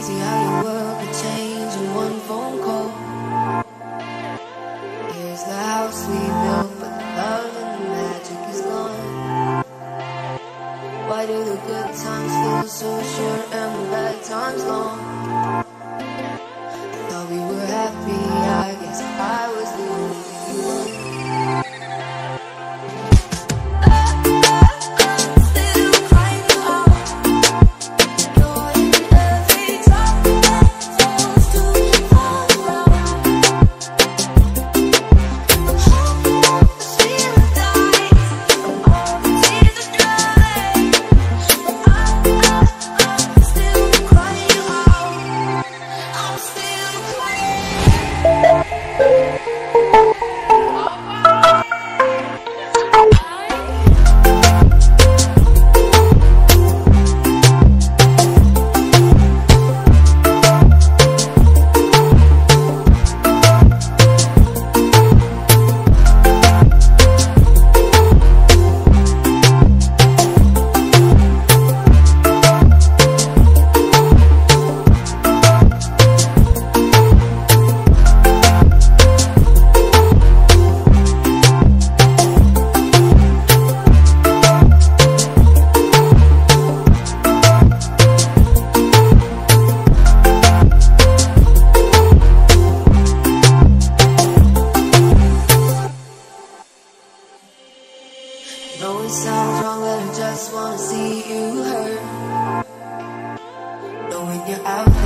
crazy how your world could change in one phone call. Here's the house we built, but the love and the magic is gone. Why do the good times feel so short and the bad times long? But I just wanna see you hurt. Knowing you're out.